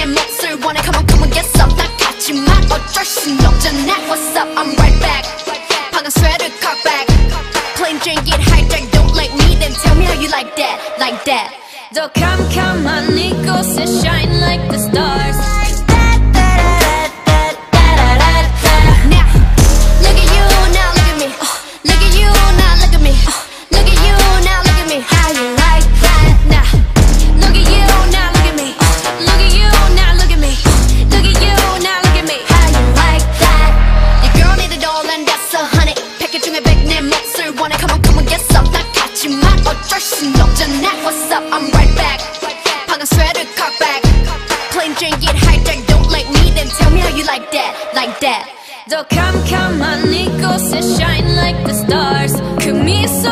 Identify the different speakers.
Speaker 1: 내 몫을 원해. Come on come on get some. 나 어쩔 순 없잖아. What's up? I'm right back. 방금 sweater cock back Claim drink it hijack Don't like me then tell me how you like that. Like that. 더 캄캄한 이곳에 shine like the stars. honey. 패킷 중에 백내 몫을 원해. Come on, come on, get some. 나 같지만 어쩔 순 없잖아. What's up? I'm right back. 방금 sweater cock back. Plain Jane get hijacked. Don't like me, then tell me how you like that, like that. 더 캄캄한 이곳에 shine like the stars 그 미소를 띠며